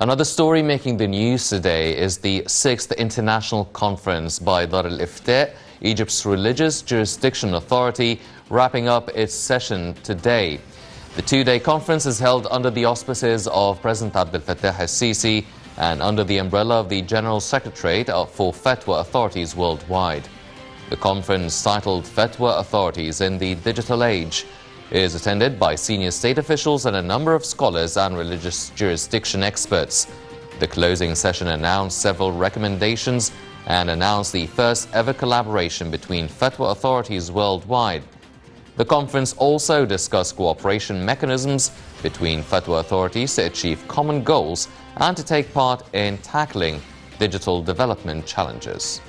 Another story making the news today is the sixth international conference by Dar al Ifta, Egypt's religious jurisdiction authority, wrapping up its session today. The two day conference is held under the auspices of President Abdel Fattah al Sisi and under the umbrella of the General Secretariat for Fatwa Authorities Worldwide. The conference, titled Fatwa Authorities in the Digital Age, is attended by senior state officials and a number of scholars and religious jurisdiction experts. The closing session announced several recommendations and announced the first ever collaboration between fatwa authorities worldwide. The conference also discussed cooperation mechanisms between fatwa authorities to achieve common goals and to take part in tackling digital development challenges.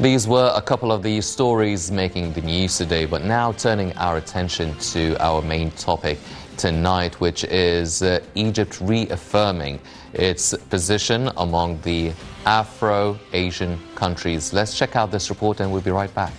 These were a couple of the stories making the news today, but now turning our attention to our main topic tonight, which is uh, Egypt reaffirming its position among the Afro-Asian countries. Let's check out this report and we'll be right back.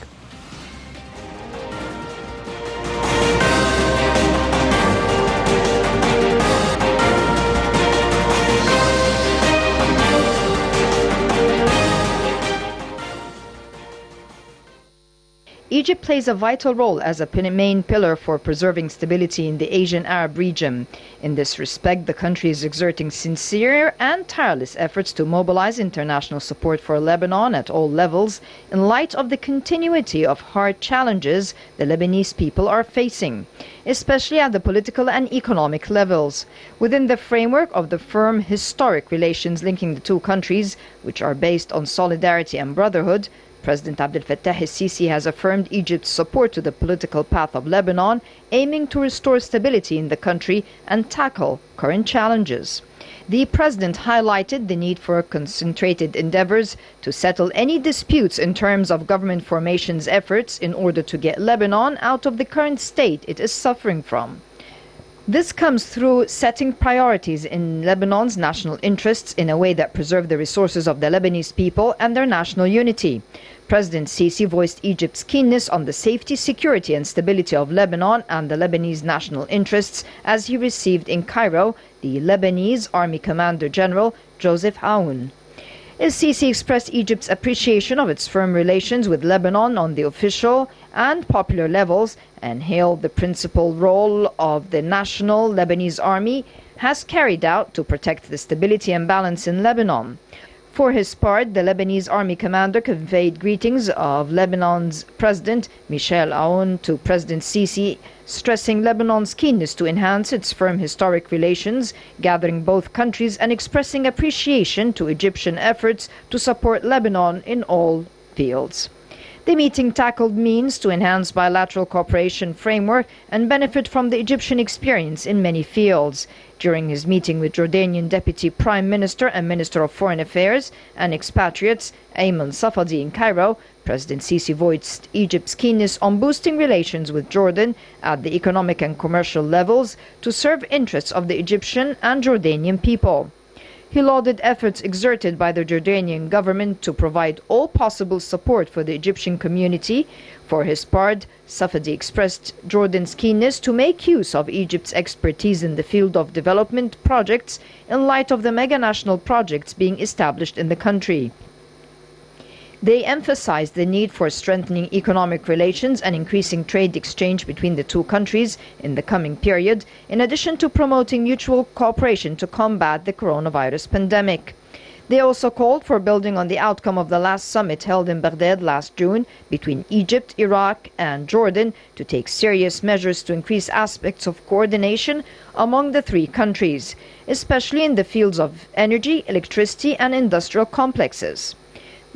Egypt plays a vital role as a main pillar for preserving stability in the Asian Arab region. In this respect, the country is exerting sincere and tireless efforts to mobilize international support for Lebanon at all levels in light of the continuity of hard challenges the Lebanese people are facing, especially at the political and economic levels. Within the framework of the firm historic relations linking the two countries, which are based on solidarity and brotherhood, President Abdel Fattah el-Sisi has affirmed Egypt's support to the political path of Lebanon, aiming to restore stability in the country and tackle current challenges. The president highlighted the need for concentrated endeavors to settle any disputes in terms of government formation's efforts in order to get Lebanon out of the current state it is suffering from. This comes through setting priorities in Lebanon's national interests in a way that preserve the resources of the Lebanese people and their national unity. President Sisi voiced Egypt's keenness on the safety, security and stability of Lebanon and the Lebanese national interests as he received in Cairo the Lebanese Army Commander General Joseph Aoun. El-Sisi expressed Egypt's appreciation of its firm relations with Lebanon on the official and popular levels and hailed the principal role of the National Lebanese Army has carried out to protect the stability and balance in Lebanon. For his part, the Lebanese army commander conveyed greetings of Lebanon's President Michel Aoun to President Sisi, stressing Lebanon's keenness to enhance its firm historic relations, gathering both countries and expressing appreciation to Egyptian efforts to support Lebanon in all fields. The meeting tackled means to enhance bilateral cooperation framework and benefit from the Egyptian experience in many fields. During his meeting with Jordanian Deputy Prime Minister and Minister of Foreign Affairs and expatriates Ayman Safadi in Cairo, President Sisi voiced Egypt's keenness on boosting relations with Jordan at the economic and commercial levels to serve interests of the Egyptian and Jordanian people. He lauded efforts exerted by the Jordanian government to provide all possible support for the Egyptian community. For his part, Safadi expressed Jordan's keenness to make use of Egypt's expertise in the field of development projects in light of the mega national projects being established in the country. They emphasized the need for strengthening economic relations and increasing trade exchange between the two countries in the coming period, in addition to promoting mutual cooperation to combat the coronavirus pandemic. They also called for building on the outcome of the last summit held in Baghdad last June between Egypt, Iraq, and Jordan to take serious measures to increase aspects of coordination among the three countries, especially in the fields of energy, electricity, and industrial complexes.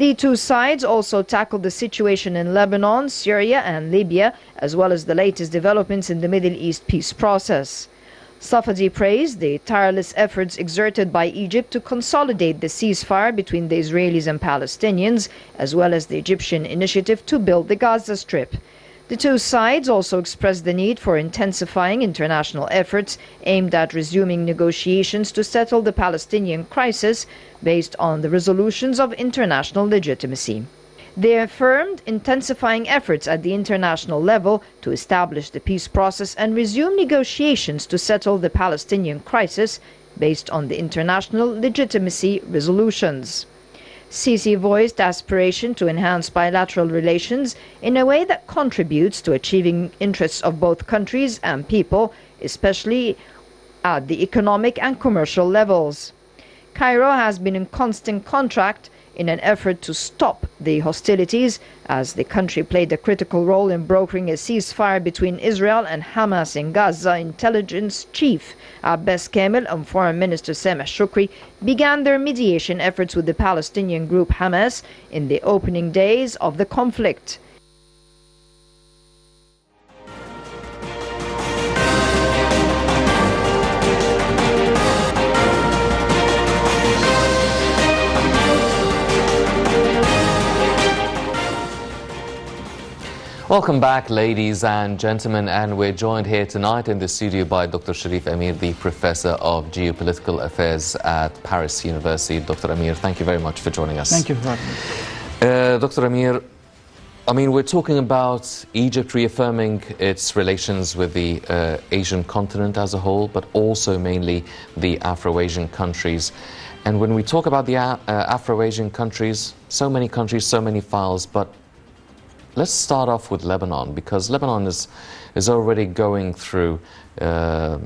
The two sides also tackled the situation in Lebanon, Syria, and Libya, as well as the latest developments in the Middle East peace process. Safadi praised the tireless efforts exerted by Egypt to consolidate the ceasefire between the Israelis and Palestinians, as well as the Egyptian initiative to build the Gaza Strip. The two sides also expressed the need for intensifying international efforts aimed at resuming negotiations to settle the Palestinian crisis based on the resolutions of international legitimacy. They affirmed intensifying efforts at the international level to establish the peace process and resume negotiations to settle the Palestinian crisis based on the international legitimacy resolutions. Sisi voiced aspiration to enhance bilateral relations in a way that contributes to achieving interests of both countries and people, especially at the economic and commercial levels. Cairo has been in constant contact in an effort to stop the hostilities, as the country played a critical role in brokering a ceasefire between Israel and Hamas in Gaza. Intelligence Chief Abbas Kamel and Foreign Minister Sameh Shoukry began their mediation efforts with the Palestinian group Hamas in the opening days of the conflict. Welcome back, ladies and gentlemen, and we're joined here tonight in the studio by Dr. Cherif Amir, the Professor of Geopolitical Affairs at Paris University. Dr. Amir, thank you very much for joining us. Thank you for having me. Uh, Dr. Amir, I mean, we're talking about Egypt reaffirming its relations with the uh, Asian continent as a whole, but also mainly the Afro-Asian countries. And when we talk about the uh, Afro-Asian countries, so many countries, so many files, but Let's start off with Lebanon because Lebanon is, is already going through uh,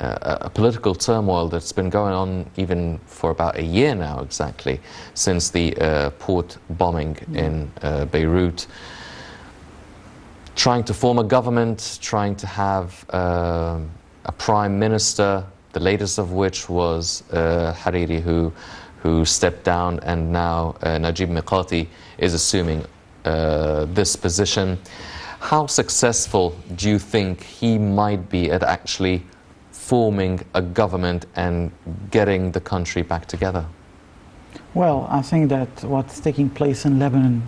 a, a, political turmoil that's been going on even for about a year now, exactly, since the uh, port bombing mm. in uh, Beirut. Trying to form a government, trying to have uh, a prime minister, the latest of which was uh, Hariri, who, who stepped down, and now uh, Najib Mikati is assuming uh, this position. How successful do you think he might be at actually forming a government and getting the country back together? Well, I think that what's taking place in Lebanon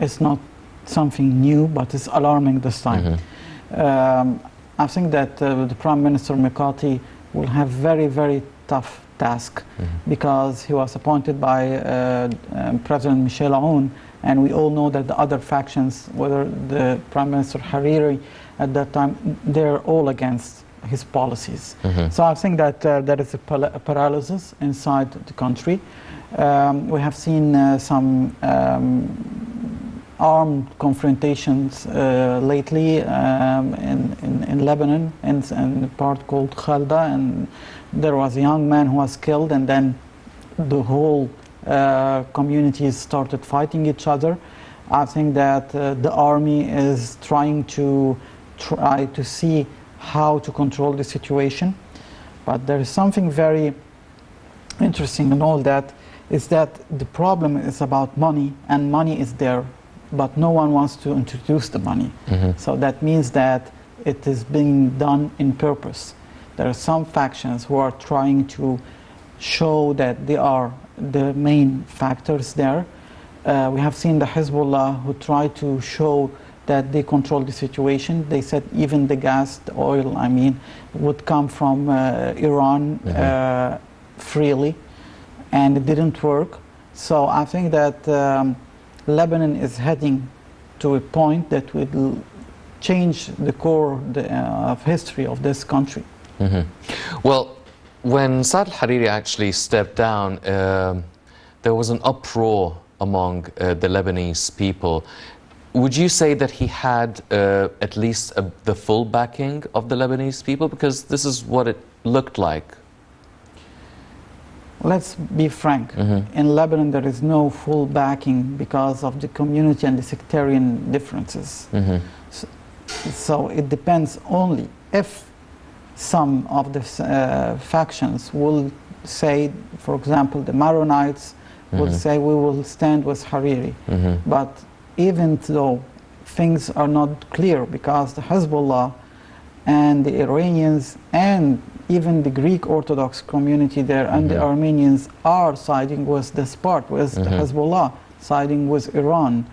is not something new, but it's alarming this time. Mm -hmm. um, I think that uh, the Prime Minister Mikati will have very, very tough task mm -hmm. because he was appointed by uh, um, President Michel Aoun and we all know that the other factions, whether the Prime Minister Hariri at that time, they're all against his policies. Mm-hmm. So I think that uh, there is a, a, paralysis inside the country. Um, we have seen uh, some um, armed confrontations uh, lately um, in, in, in, Lebanon, in, in a part called Khalda, and there was a young man who was killed, and then the whole communities started fighting each other. I think that uh, the army is trying to try to see how to control the situation. But there is something very interesting in all that is that the problem is about money and money is there but no one wants to introduce the money mm-hmm. so that means that it is being done in purpose there are some factions who are trying to show that they are the main factors there. Uh, we have seen the Hezbollah who try to show that they control the situation. They said even the gas, the oil, I mean, would come from uh, Iran mm-hmm. uh, freely, and it didn't work. So I think that um, Lebanon is heading to a point that will change the core the, uh, of history of this country. Mm-hmm. Well, when Saad al-Hariri actually stepped down, uh, there was an uproar among uh, the Lebanese people. Would you say that he had uh, at least a, the full backing of the Lebanese people? Because this is what it looked like. Let's be frank. Mm-hmm. In Lebanon, there is no full backing because of the community and the sectarian differences. Mm-hmm. So, so it depends only if some of the uh, factions will say, for example, the Maronites mm-hmm. will say we will stand with Hariri. Mm-hmm. But even though things are not clear because the Hezbollah and the Iranians and even the Greek Orthodox community there mm-hmm. and the mm-hmm. Armenians are siding with this part, with mm-hmm. Hezbollah, siding with Iran.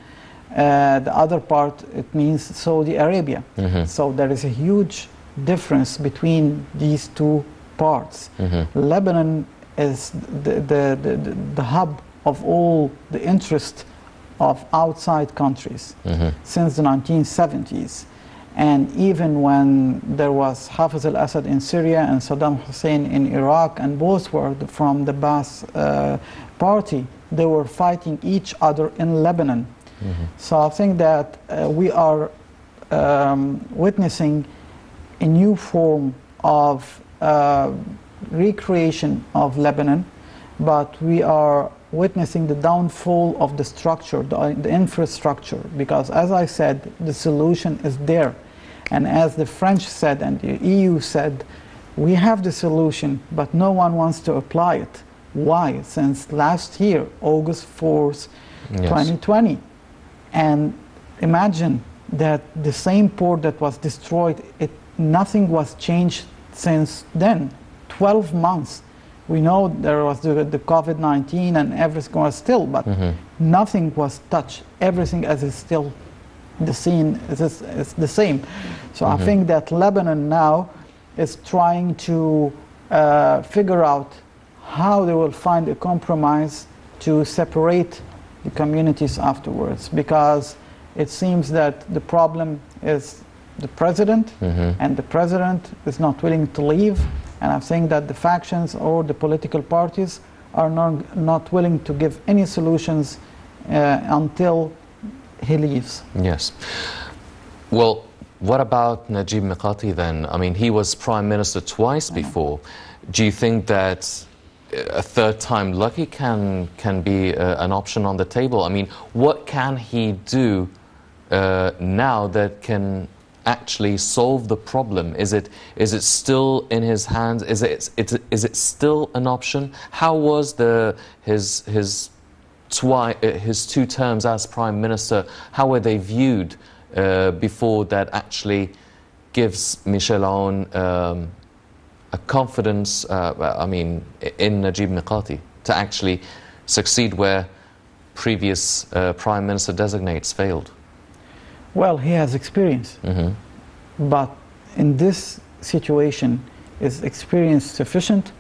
Uh, the other part, it means Saudi Arabia. Mhm. So there is a huge difference between these two parts. Mhm. Lebanon is the, the, the, the- hub of all the interest of outside countries Mhm. since the 1970s. And even when there was Hafez al Assad in Syria and Saddam Hussein in Iraq, and both were from the Ba'ath uh, party, they were fighting each other in Lebanon. So I think that uh, we are um, witnessing a new form of uh, recreation of Lebanon, but we are witnessing the downfall of the structure, the, the infrastructure, because as I said, the solution is there. And as the French said and the EU said, we have the solution, but no one wants to apply it. Why? Since last year, August 4th, Yes. 2020. And imagine that the same port that was destroyed, it, nothing was changed since then. 12 months. We know there was the, the COVID 19 and everything was still, but Mhm. nothing was touched. Everything as is still the scene is, is, is the same. So I think that Lebanon now is trying to uh, figure out how they will find a compromise to separate the communities afterwards because it seems that the problem is the president Mhm. and the president is not willing to leave and I think that the factions or the political parties are not, not willing to give any solutions uh, until he leaves. Yes. Well, what about Najib Mikati then? I mean, he was prime minister twice before. Do you think that a third time lucky can can be uh, an option on the table? I mean, what can he do uh, now that can actually solve the problem? Is it is it still in his hands? Is it it, is it still an option? How was the his his twi- uh, his two terms as prime minister, how were they viewed uh, before that actually gives Michel Aoun um, a confidence, uh, I mean, in Najib Mikati to actually succeed where previous uh, prime minister designates failed? Well, he has experience, Mhm. but in this situation, is experience sufficient?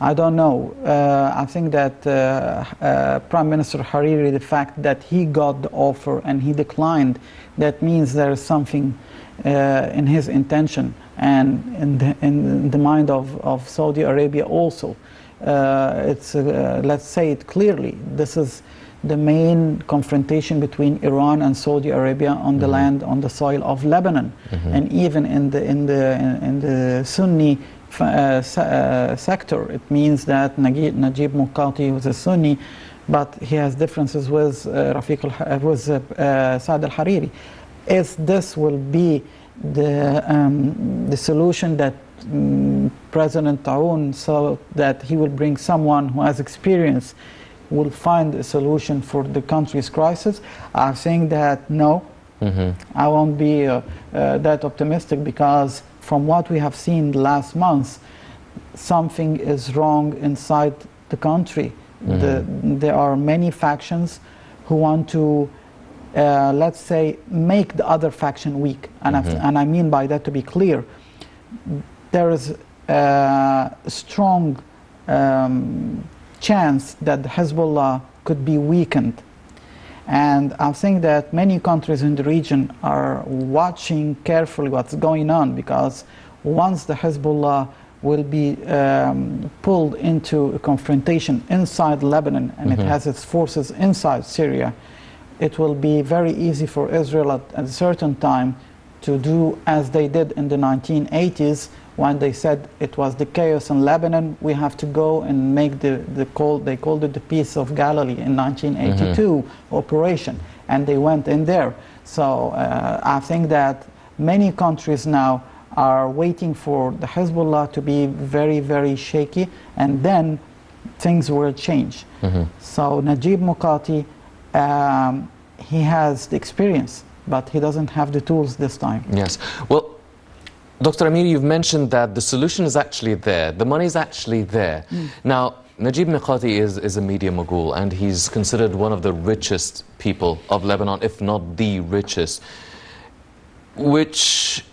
I don't know. Uh, I think that uh, uh, Prime Minister Hariri, the fact that he got the offer and he declined, that means there is something uh, in his intention and in the, in the mind of, of Saudi Arabia also. Uh, it's, uh, let's say it clearly, this is the main confrontation between Iran and Saudi Arabia on the land, on the soil of Lebanon, and even in the in the in the Sunni uh, uh, sector. It means that Najib, Najib Mikati was a Sunni, but he has differences with uh, Rafiq al, uh, with uh, uh, Saad al Hariri. If this will be the um, the solution that mm, President Aoun saw that he will bring someone who has experience will find a solution for the country's crisis. I think that no, Mhm. I won't be uh, uh, that optimistic because from what we have seen the last months, something is wrong inside the country. The, there are many factions who want to, uh, let's say, make the other faction weak. And, I've- and I mean by that to be clear, there is a strong um, chance that Hezbollah could be weakened. And I think that many countries in the region are watching carefully what's going on because once the Hezbollah will be um, pulled into a confrontation inside Lebanon and it has its forces inside Syria, it will be very easy for Israel at, at a certain time to do as they did in the 1980s when they said it was the chaos in Lebanon, we have to go and make the, the call, they called it the Peace of Galilee in 1982 operation, and they went in there. So uh, I think that many countries now are waiting for the Hezbollah to be very, very shaky, and then things will change. So Najib Mikati, um, he has the experience, but he doesn't have the tools this time. Yes. Well, Dr. Amir, you've mentioned that the solution is actually there. The money is actually there. Now, Najib Mikati is, is a media mogul and he's considered one of the richest people of Lebanon, if not the richest, which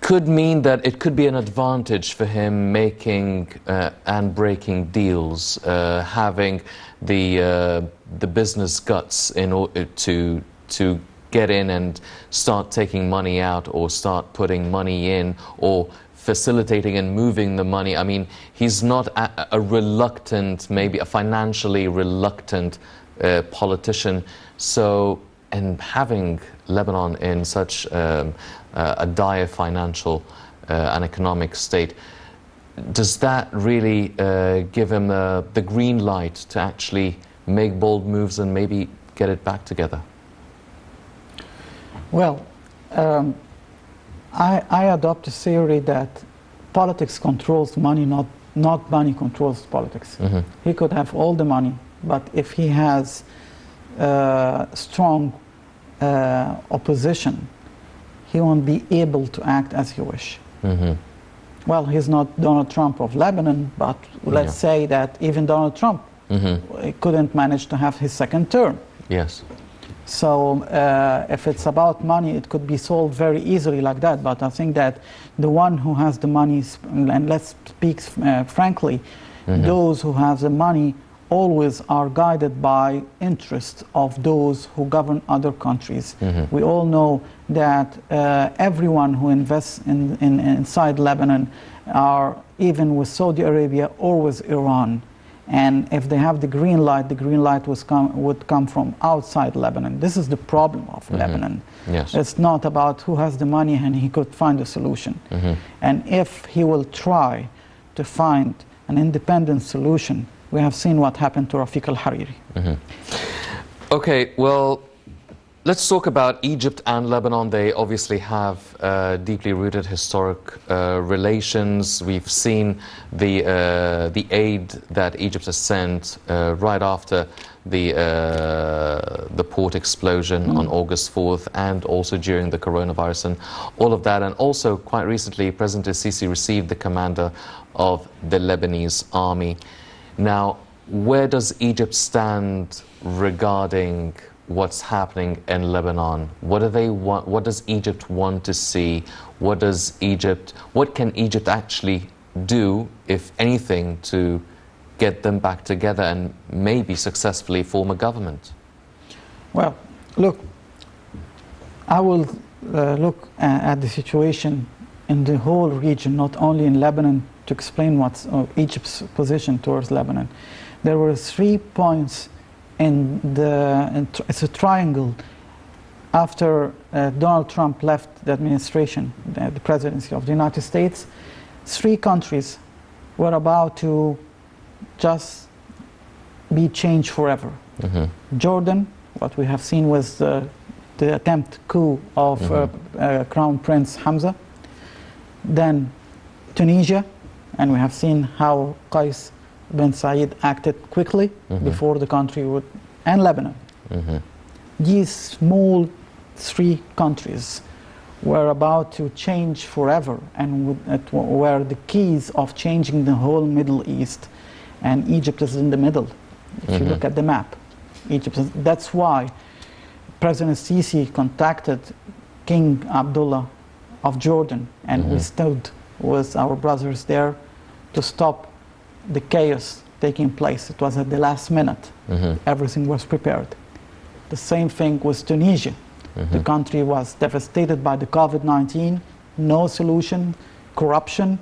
could mean that it could be an advantage for him making uh, and breaking deals, uh, having the, uh, the business guts in order to, to get in and start taking money out or start putting money in or facilitating and moving the money. I mean, he's not a, a reluctant, maybe a financially reluctant uh, politician. So, and having Lebanon in such um, uh, a dire financial uh, and economic state, does that really uh, give him the, the green light to actually make bold moves and maybe get it back together? Well, um, I, I adopt a theory that politics controls money, not, not money controls politics. Mm-hmm. He could have all the money, but if he has uh, strong uh, opposition, he won't be able to act as he wish. Mm-hmm. Well, he's not Donald Trump of Lebanon, but let's Yeah. say that even Donald Trump Mm-hmm. couldn't manage to have his second term. Yes. So uh, if it's about money, it could be solved very easily like that. But I think that the one who has the money, and let's speak uh, frankly, those who have the money always are guided by interests of those who govern other countries. We all know that uh, everyone who invests in, in, inside Lebanon are even with Saudi Arabia or with Iran. And if they have the green light, the green light was come, would come from outside Lebanon. This is the problem of mm-hmm. Lebanon. Yes. It's not about who has the money and he could find a solution. Mm-hmm. And if he will try to find an independent solution, we have seen what happened to Rafiq al Hariri. Mm-hmm. Okay, well, let's talk about Egypt and Lebanon. They obviously have uh, deeply rooted historic uh, relations. We've seen the, uh, the aid that Egypt has sent uh, right after the, uh, the port explosion on August 4th and also during the coronavirus and all of that. And also, quite recently, President Sisi received the commander of the Lebanese army. Now, where does Egypt stand regarding what's happening in Lebanon? What do they want? What does Egypt want to see? What does Egypt? What can Egypt actually do, if anything, to get them back together and maybe successfully form a government? Well, look, I will uh, look at the situation in the whole region, not only in Lebanon, to explain what's uh, Egypt's position towards Lebanon. There were three points in the, it's a triangle after uh, Donald Trump left the administration, the, the presidency of the United States. Three countries were about to just be changed forever. Jordan, what we have seen was the, the attempt coup of uh, uh, Crown Prince Hamza. Then Tunisia, and we have seen how Qais bin Said acted quickly mm-hmm. before the country would, and Lebanon. Mm-hmm. These small three countries were about to change forever and would, w- were the keys of changing the whole Middle East. And Egypt is in the middle. If you mm-hmm. look at the map, Egypt. Is, that's why President Sisi contacted King Abdullah of Jordan, and we stood with our brothers there to stop the chaos taking place. It was at the last minute. Mm-hmm. Everything was prepared. The same thing with Tunisia. The mm-hmm. country was devastated by the COVID 19, no solution, corruption,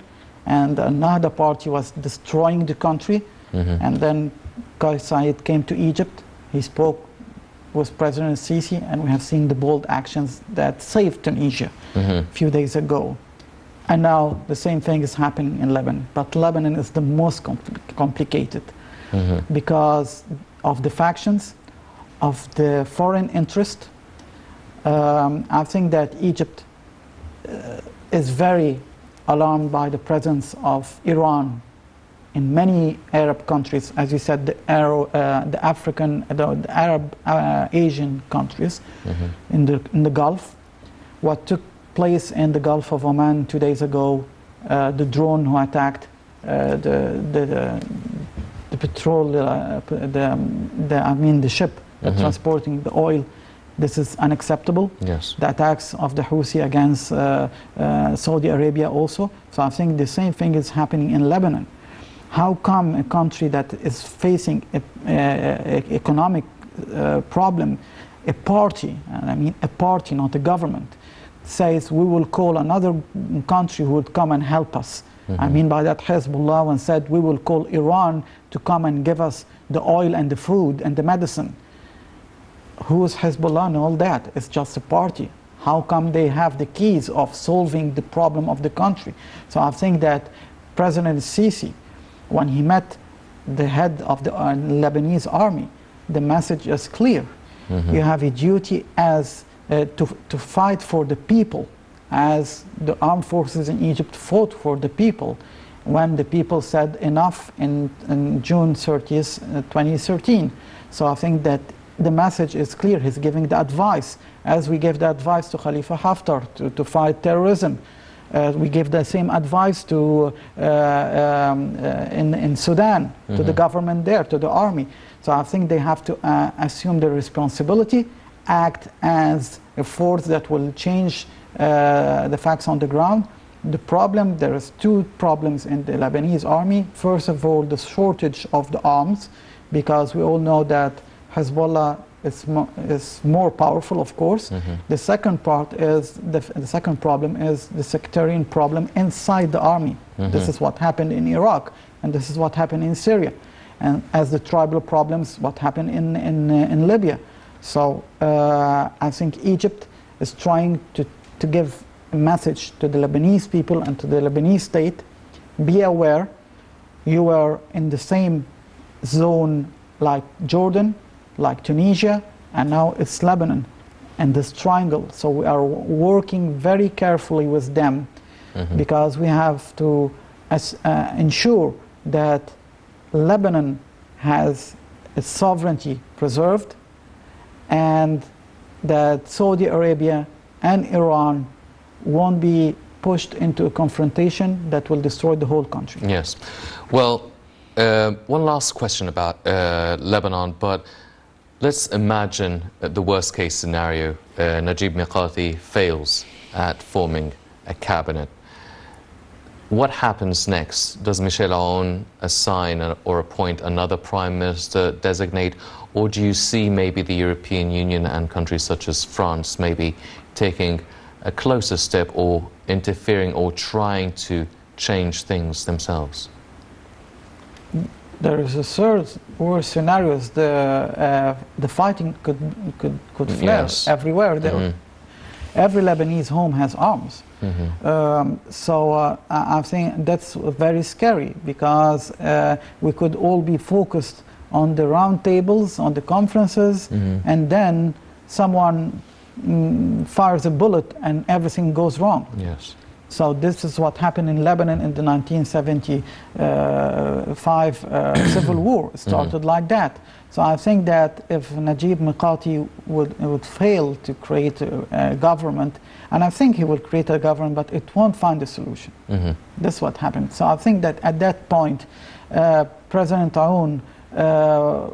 and another party was destroying the country. Mm-hmm. And then Qais Said came to Egypt. He spoke with President Sisi, and we have seen the bold actions that saved Tunisia a few days ago. And now the same thing is happening in Lebanon. But Lebanon is the most compl- complicated because of the factions, of the foreign interest. Um, I think that Egypt uh, is very alarmed by the presence of Iran in many Arab countries, as you said, the, Arrow, uh, the African, the, the Arab, uh, Asian countries in, the, in the Gulf. What took place in the Gulf of Oman two days ago, uh, the drone who attacked uh, the, the, the, petrol, uh, the, the, I mean the ship Mhm. transporting the oil. This is unacceptable. Yes. The attacks of the Houthi against uh, uh, Saudi Arabia also. So I think the same thing is happening in Lebanon. How come a country that is facing an economic uh, problem, a party, and I mean a party, not a government, says we will call another country who would come and help us. I mean by that Hezbollah and said we will call Iran to come and give us the oil and the food and the medicine. Who is Hezbollah and all that? It's just a party. How come they have the keys of solving the problem of the country? So I think that President Sisi, when he met the head of the uh, Lebanese army, the message is clear. You have a duty as uh, to, to fight for the people, as the armed forces in Egypt fought for the people when the people said enough in, in June 30th, uh, 2013. So I think that the message is clear. He's giving the advice, as we gave the advice to Khalifa Haftar to, to fight terrorism. Uh, we give the same advice to uh, um, uh, in, in Sudan, to the government there, to the army. So I think they have to uh, assume the responsibility, act as a force that will change uh, the facts on the ground. The problem, there is two problems in the Lebanese army. First of all, the shortage of the arms, because we all know that Hezbollah is, mo- is more powerful, of course. The second part is, the, the second problem is the sectarian problem inside the army. This is what happened in Iraq, and this is what happened in Syria. And as the tribal problems, what happened in, in, in Libya. So uh, I think Egypt is trying to, to give a message to the Lebanese people and to the Lebanese state be aware you are in the same zone like Jordan, like Tunisia, and now it's Lebanon and this triangle. So we are working very carefully with them because we have to as, uh, ensure that Lebanon has its sovereignty preserved and that Saudi Arabia and Iran won't be pushed into a confrontation that will destroy the whole country. Yes. Well, uh, one last question about uh, Lebanon, but let's imagine the worst case scenario. Uh, Najib Mikati fails at forming a cabinet. What happens next? Does Michel Aoun assign or appoint another prime minister designate, or do you see maybe the European Union and countries such as France maybe taking a closer step or interfering or trying to change things themselves? There is a third worst scenarios. The uh, the fighting could could could flare Yes. everywhere. There, Mhm. Every Lebanese home has arms. Mhm. Um, so uh, I I think that's very scary because uh, we could all be focused on the round tables, on the conferences, Mhm. and then someone mm, fires a bullet and everything goes wrong. Yes. So this is what happened in Lebanon in the 1975 uh, civil war. It started like that. So I think that if Najib Mikati would, would fail to create a, a government, and I think he will create a government, but it won't find a solution. Mhm. This is what happened. So I think that at that point, uh, President Aoun uh,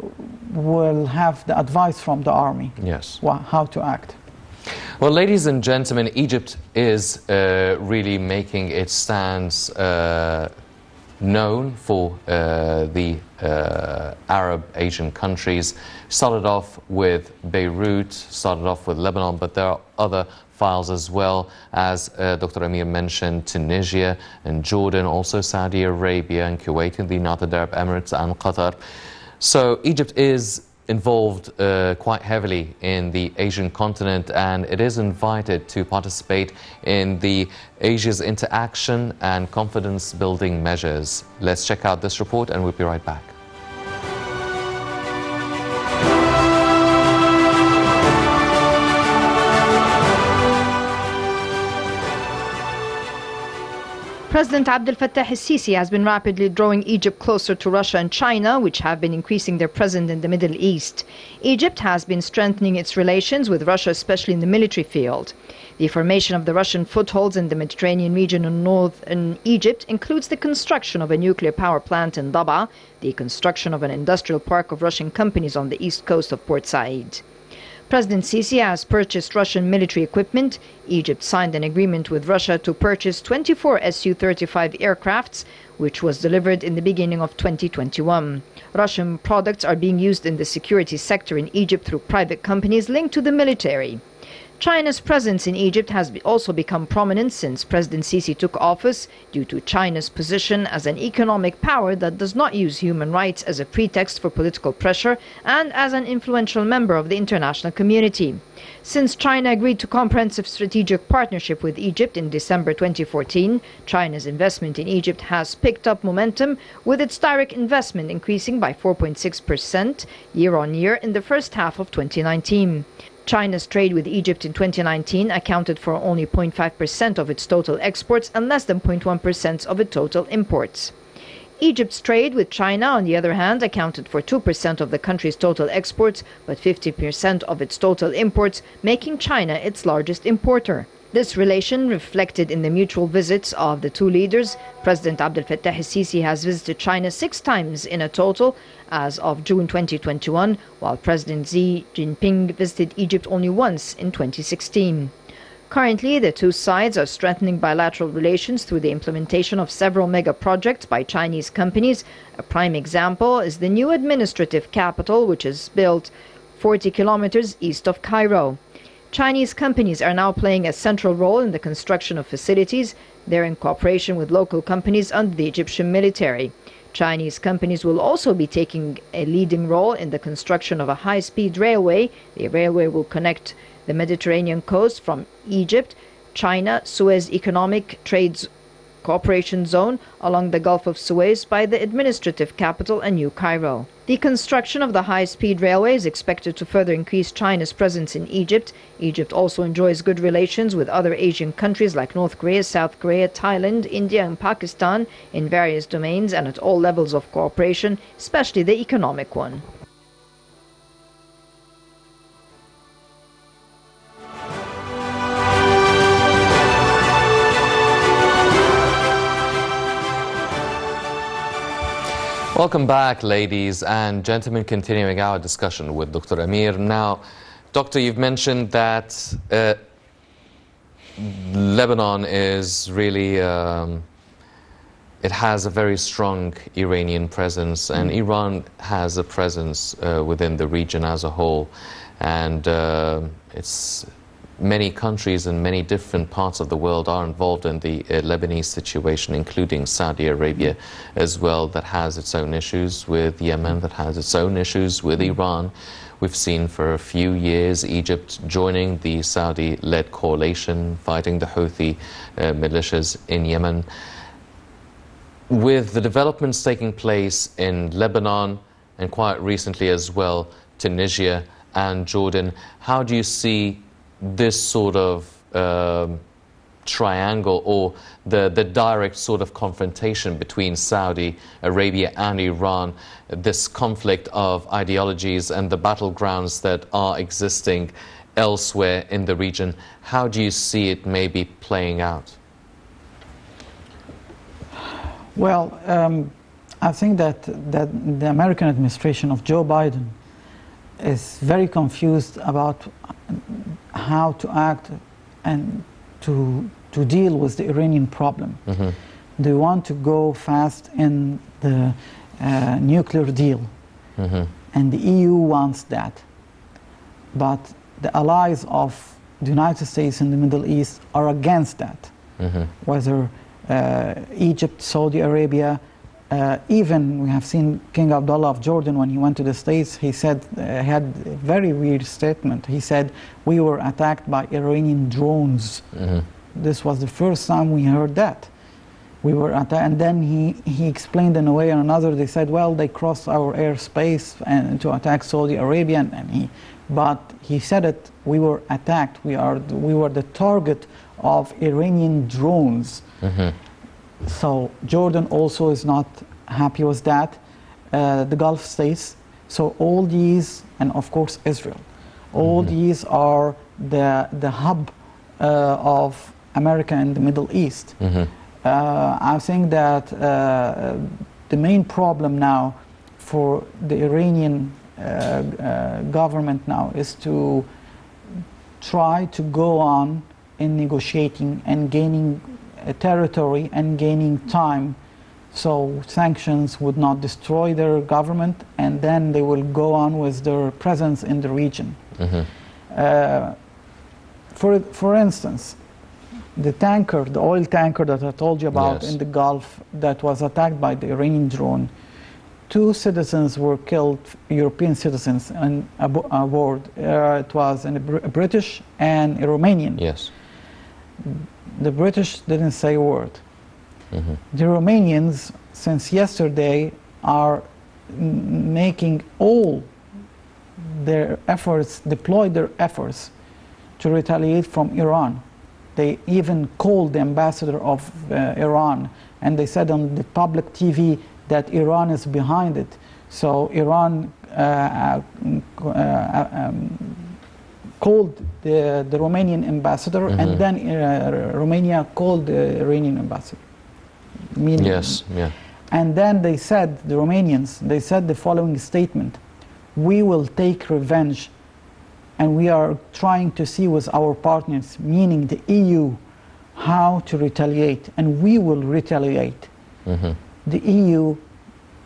will have the advice from the army Yes. wha- how to act. Well, ladies and gentlemen, Egypt is uh, really making its stance uh, known for uh, the uh, Arab Asian countries. Started off with Beirut, started off with Lebanon, but there are other files as well, as uh, Dr. Amir mentioned, Tunisia and Jordan, also Saudi Arabia and Kuwait and the United Arab Emirates and Qatar. So Egypt is involved uh, quite heavily in the Asian continent and it is invited to participate in the Asia's interaction and confidence building measures. Let's check out this report and we'll be right back. President Abdel Fattah el-Sisi has been rapidly drawing Egypt closer to Russia and China, which have been increasing their presence in the Middle East. Egypt has been strengthening its relations with Russia, especially in the military field. The formation of the Russian footholds in the Mediterranean region in northern Egypt includes the construction of a nuclear power plant in Daba, the construction of an industrial park of Russian companies on the east coast of Port Said. President Sisi has purchased Russian military equipment. Egypt signed an agreement with Russia to purchase 24 Su-35 aircrafts, which was delivered in the beginning of 2021. Russian products are being used in the security sector in Egypt through private companies linked to the military. China's presence in Egypt has also become prominent since President Sisi took office due to China's position as an economic power that does not use human rights as a pretext for political pressure and as an influential member of the international community. Since China agreed to comprehensive strategic partnership with Egypt in December 2014, China's investment in Egypt has picked up momentum with its direct investment increasing by 4.6% year on year in the first half of 2019. China's trade with Egypt in 2019 accounted for only 0.5% of its total exports and less than 0.1% of its total imports. Egypt's trade with China, on the other hand, accounted for 2% of the country's total exports, but 50% of its total imports, making China its largest importer. This relation reflected in the mutual visits of the two leaders. President Abdel Fattah el-Sisi has visited China six times in a total as of June 2021, while President Xi Jinping visited Egypt only once in 2016. Currently, the two sides are strengthening bilateral relations through the implementation of several mega projects by Chinese companies. A prime example is the new administrative capital, which is built 40 kilometers east of Cairo. Chinese companies are now playing a central role in the construction of facilities. They're in cooperation with local companies under the Egyptian military. Chinese companies will also be taking a leading role in the construction of a high speed railway. The railway will connect the Mediterranean coast from Egypt, China, Suez Economic Trades Cooperation Zone along the Gulf of Suez by the administrative capital and New Cairo. The construction of the high-speed railway is expected to further increase China's presence in Egypt. Egypt also enjoys good relations with other Asian countries like North Korea, South Korea, Thailand, India and Pakistan in various domains and at all levels of cooperation, especially the economic one. Welcome back, ladies and gentlemen. Continuing our discussion with Dr. Amir. Now, Doctor, you've mentioned that uh, Lebanon is really, um, it has a very strong Iranian presence, and mm. Iran has a presence uh, within the region as a whole. And uh, it's many countries and many different parts of the world are involved in the uh, Lebanese situation, including Saudi Arabia as well, that has its own issues with Yemen, that has its own issues with Iran. We've seen for a few years Egypt joining the Saudi led coalition fighting the Houthi uh, militias in Yemen. With the developments taking place in Lebanon and quite recently as well, Tunisia and Jordan, how do you see this sort of um, triangle or the, the direct sort of confrontation between Saudi Arabia and Iran, this conflict of ideologies and the battlegrounds that are existing elsewhere in the region. How do you see it maybe playing out? Well, um, I think that, that the American administration of Joe Biden is very confused about how to act and to, to deal with the Iranian problem. Mm-hmm. They want to go fast in the uh, nuclear deal, mm-hmm. and the EU wants that. But the allies of the United States in the Middle East are against that, mm-hmm. whether uh, Egypt, Saudi Arabia, uh, even we have seen King Abdullah of Jordan when he went to the States, he said, uh, had a very weird statement. He said, We were attacked by Iranian drones. Mm-hmm. This was the first time we heard that. We were attacked, and then he, he explained in a way or another, they said, Well, they crossed our airspace and to attack Saudi Arabia, and, and he, but he said it, we were attacked, we, are, we were the target of Iranian drones. Mm-hmm So Jordan also is not happy with that. Uh, the Gulf states. So all these, and of course Israel, all these are the the hub uh, of America and the Middle East. Mhm. Uh, I think that uh, the main problem now for the Iranian uh, uh, government now is to try to go on in negotiating and gaining territory and gaining time so sanctions would not destroy their government and then they will go on with their presence in the region. Mhm. Uh, for, for instance, the tanker, the oil tanker that I told you about Yes. in the Gulf that was attacked by the Iranian drone, two citizens were killed, European citizens, on, abo- aboard. Uh, it was an- a British and a Romanian. Yes. The British didn't say a word. Mhm. The Romanians, since yesterday, are making all their efforts, deploy their efforts to retaliate from Iran. They even called the ambassador of uh, Iran and they said on the public TV that Iran is behind it. So Iran uh, uh, uh, um, called the, the Romanian ambassador Mhm. and then uh, Romania called the Iranian ambassador. Meaning- Yes. Yeah. and then they said, the Romanians, they said the following statement We will take revenge, and we are trying to see with our partners, meaning the EU, how to retaliate, and we will retaliate. Mhm. The EU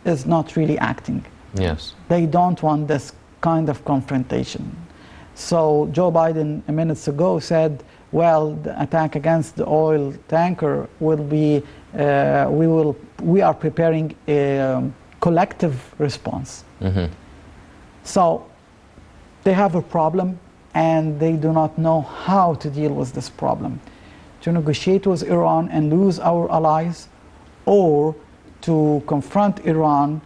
is not really acting. Yes. They don't want this kind of confrontation. So Joe Biden a minutes ago said, well, the attack against the oil tanker will be, uh, we will, we are preparing a um, collective response. Mhm. So they have a problem and they do not know how to deal with this problem. To negotiate with Iran and lose our allies or to confront Iran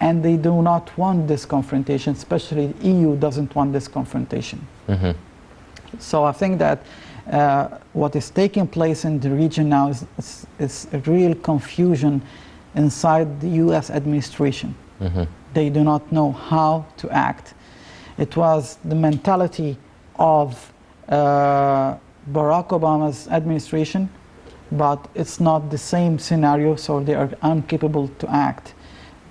and they do not want this confrontation, especially the EU doesn't want this confrontation. Mhm. So I think that uh, what is taking place in the region now is, is, is a real confusion inside the US administration. Mhm. They do not know how to act. It was the mentality of uh, Barack Obama's administration, but it's not the same scenario, so they are incapable to act.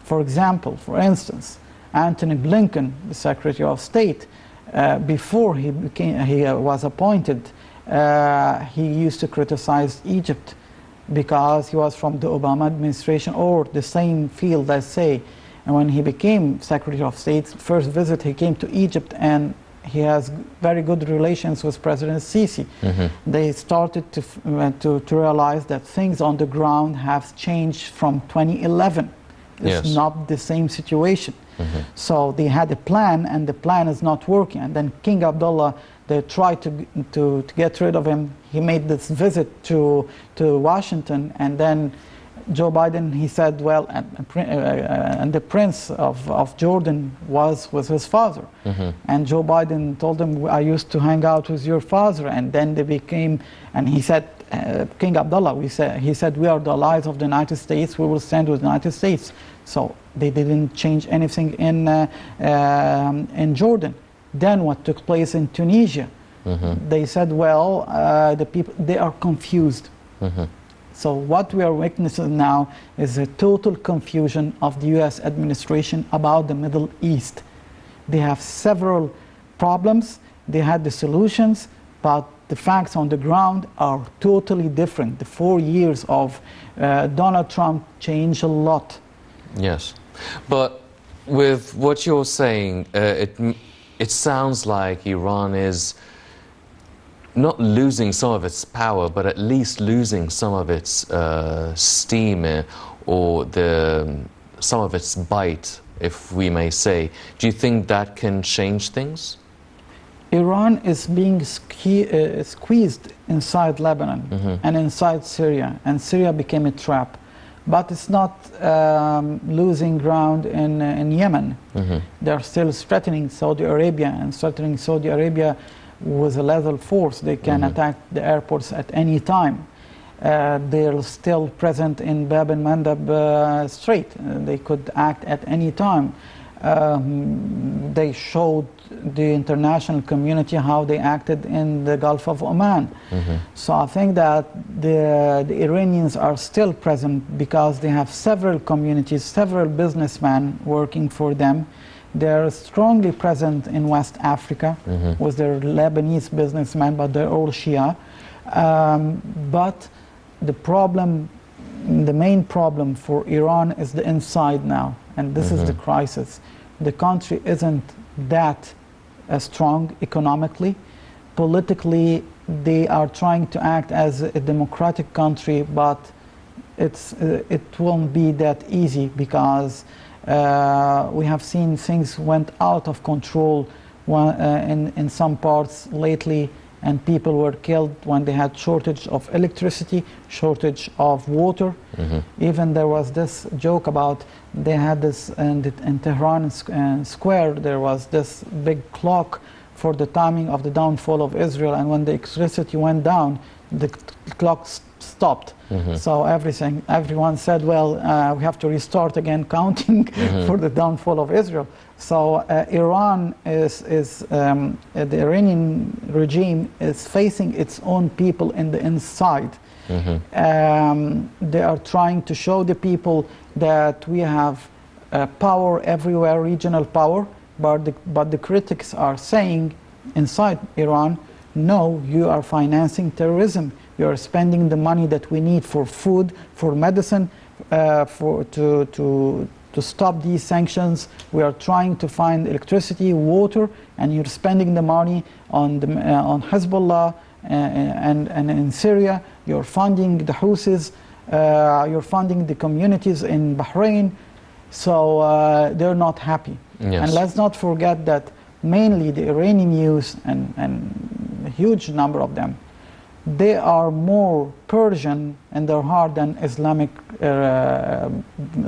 For example, for instance, Antony Blinken, the Secretary of State, uh, before he, became, he uh, was appointed, uh, he used to criticize Egypt because he was from the Obama administration or the same field, let's say. And when he became Secretary of State, first visit he came to Egypt and he has very good relations with President Sisi. Mhm. They started to, f- uh, to, to realize that things on the ground have changed from 2011. It's Yes. not the same situation. So they had a plan, and the plan is not working. And then King Abdullah, they tried to, to, to get rid of him. He made this visit to, to Washington, and then Joe Biden, he said, well, and, and uh, uh, and the prince of, of Jordan was, with his father. And Joe Biden told him, I used to hang out with your father. And then they became, and he said, uh, King Abdullah, we said, he said, we are the allies of the United States, we will stand with the United States. So they didn't change anything in, uh, um, in Jordan. Then what took place in Tunisia? They said, well, uh, the people, they are confused. So what we are witnessing now is a total confusion of the U.S. administration about the Middle East. They have several problems, they had the solutions, but the facts on the ground are totally different. The four years of uh, Donald Trump changed a lot. Yes, but with what you're saying, uh, it it sounds like Iran is not losing some of its power, but at least losing some of its uh, steam uh, or the some of its bite, if we may say. Do you think that can change things? Iran is being uh, squeezed inside Lebanon and inside Syria, and Syria became a trap. But it's not um, losing ground in, uh, in Yemen. They're still threatening Saudi Arabia, and threatening Saudi Arabia with a lethal force. They can attack the airports at any time. uh, they're still present in Bab al-Mandab uh, Strait. Uh, they could act at any time. Um, they showed the international community how they acted in the Gulf of Oman. Mm-hmm. So I think that the, the Iranians are still present because they have several communities, several businessmen working for them. They're strongly present in West Africa mm-hmm. with their Lebanese businessmen, but they're all Shia. Um, but the problem, the main problem for Iran is the inside now, and this mm-hmm. is the mm-hmm. crisis. The country isn't that uh, strong economically. Politically, they are trying to act as a democratic country, but it's, uh, it won't be that easy because uh, we have seen things went out of control one, uh, in, in some parts lately and people were killed when they had shortage of electricity, shortage of water. Mm-hmm. Even there was this joke about they had this in, in Tehran uh, square. There was this big clock for the timing of the downfall of Israel, and when the electricity went down, the clock stopped. Mm-hmm. So everything, everyone said, well, uh, we have to restart again counting mm-hmm. for the downfall of Israel. So uh, Iran is, is um, the Iranian regime is facing its own people in the inside. Mm-hmm. Um, they are trying to show the people that we have uh, power everywhere, regional power, but the, but the critics are saying inside Iran, no, you are financing terrorism. You are spending the money that we need for food, for medicine, uh, for, to, to, to stop these sanctions. We are trying to find electricity, water, and you're spending the money on, the, uh, on Hezbollah uh, and, and in Syria. You're funding the Houthis. Uh, you're funding the communities in Bahrain. So uh, they're not happy. Yes. And let's not forget that mainly the Iranian youth and, and a huge number of them they are more Persian in their heart than Islamic uh,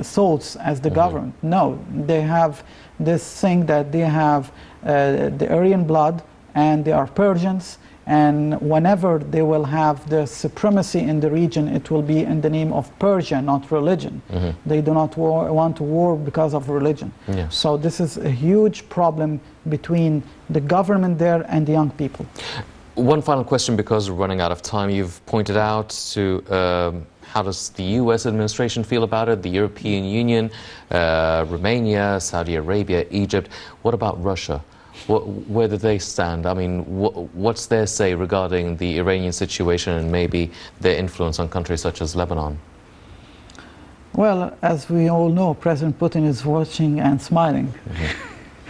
souls as the mm-hmm. government. No, they have this thing that they have uh, the Aryan blood and they are Persians. And whenever they will have the supremacy in the region, it will be in the name of Persia, not religion. Mm-hmm. They do not war, want to war because of religion. Yes. So this is a huge problem between the government there and the young people. One final question because we're running out of time. You've pointed out to um, how does the U.S. administration feel about it, the European Union, uh, Romania, Saudi Arabia, Egypt. What about Russia? What, where do they stand? I mean, what, what's their say regarding the Iranian situation and maybe their influence on countries such as Lebanon? Well, as we all know, President Putin is watching and smiling.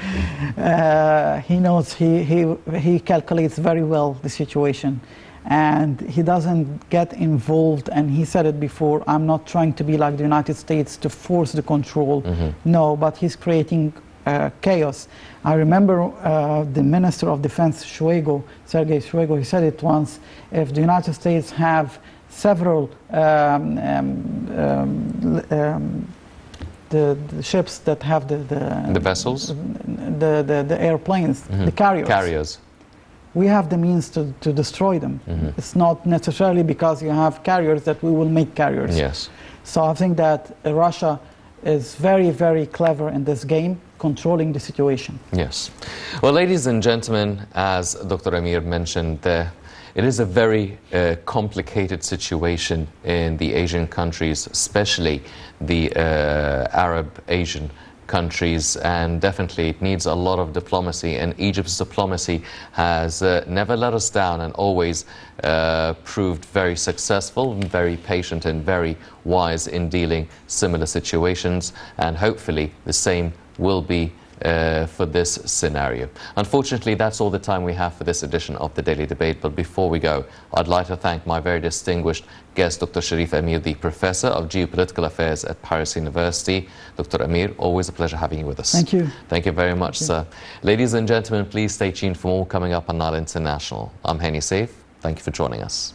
Mm -hmm. Uh, he knows, he, he, he calculates very well the situation and he doesn't get involved and he said it before i'm not trying to be like the united states to force the control mm-hmm. no but he's creating chaos i remember uh, the minister of defense Shoigu, sergei Shoigu, he said it once if the united states have several um, um, um, um the, the ships that have the the, the vessels, the the, the airplanes, mm-hmm. the carriers. Carriers. We have the means to, to destroy them. Mm-hmm. It's not necessarily because you have carriers that we will make carriers. Yes. So I think that Russia is very, very clever in this game, controlling the situation. Yes. Well, ladies and gentlemen, as Dr. Amir mentioned, the it is a very uh, complicated situation in the Asian countries, especially the uh, Arab Asian countries, and definitely it needs a lot of diplomacy. And Egypt's diplomacy has uh, never let us down and always uh, proved very successful, very patient, and very wise in dealing similar situations. And hopefully, the same will be uh, for this scenario. Unfortunately, that's all the time we have for this edition of the Daily Debate. But before we go, I'd like to thank my very distinguished guest, Dr. Cherif Amir, the Professor of Geopolitical Affairs at Paris University. Dr. Amir, always a pleasure having you with us. Thank you. Thank you very much, sir. Ladies and gentlemen, please stay tuned for more coming up on Nile International. I'm Henny Saif. Thank you for joining us.